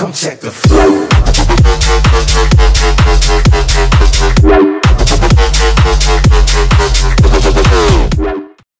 Come check the flow.